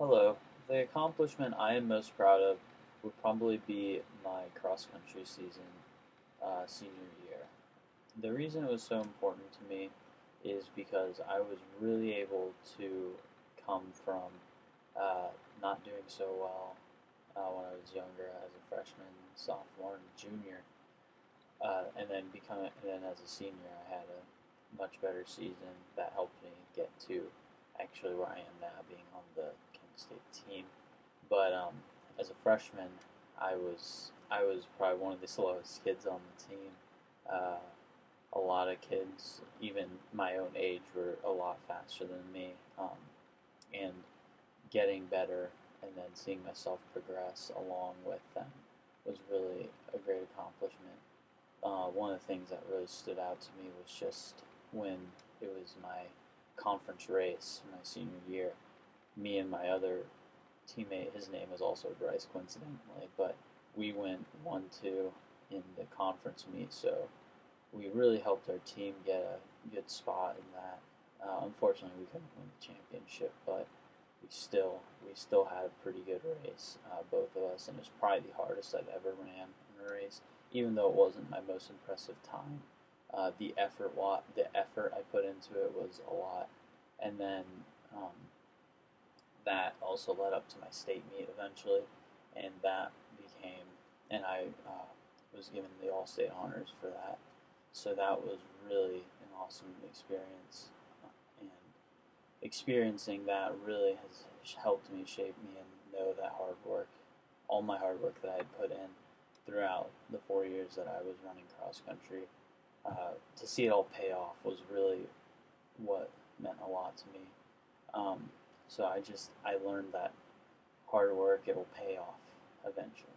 Hello. The accomplishment I am most proud of would probably be my cross country season uh, senior year. The reason it was so important to me is because I was really able to come from uh, not doing so well uh, when I was younger as a freshman, sophomore, and junior, uh, and then become and then as a senior I had a much better season that helped me get to actually where I am now, being on the State team. But um, as a freshman, I was I was probably one of the slowest kids on the team. Uh, a lot of kids, even my own age, were a lot faster than me. Um, and getting better and then seeing myself progress along with them was really a great accomplishment. Uh, one of the things that really stood out to me was just when it was my conference race my senior year me and my other teammate, his name is also Bryce, coincidentally, but we went 1 2 in the conference meet, so we really helped our team get a good spot in that. Uh, unfortunately, we couldn't win the championship, but we still we still had a pretty good race, uh, both of us, and it was probably the hardest I've ever ran in a race, even though it wasn't my most impressive time. Uh, the effort, the effort I put into it was a lot, and then um, that also led up to my state meet eventually, and that became, and I uh, was given the All State honors for that. So that was really an awesome experience, and experiencing that really has helped me shape me and know that hard work, all my hard work that I had put in throughout the four years that I was running cross country. Uh, to see it all pay off was really what meant a lot to me. Um, so I just I learned that hard work it'll pay off eventually.